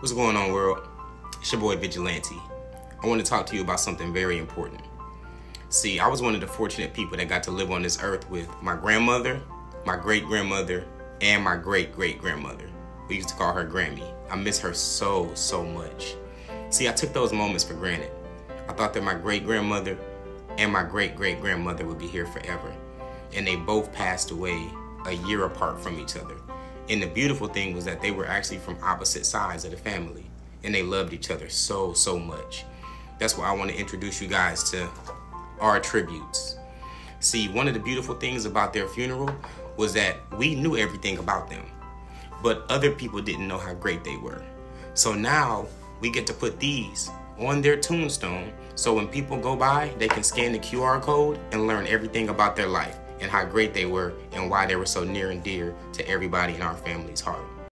What's going on, world? It's your boy Vigilante. I want to talk to you about something very important. See, I was one of the fortunate people that got to live on this earth with my grandmother, my great grandmother, and my great great grandmother. We used to call her Grammy. I miss her so, so much. See, I took those moments for granted. I thought that my great grandmother and my great great grandmother would be here forever. And they both passed away a year apart from each other. And the beautiful thing was that they were actually from opposite sides of the family. And they loved each other so, so much. That's why I want to introduce you guys to our tributes. See, one of the beautiful things about their funeral was that we knew everything about them, but other people didn't know how great they were. So now we get to put these on their tombstone so when people go by, they can scan the QR code and learn everything about their life and how great they were and why they were so near and dear to everybody in our family's heart.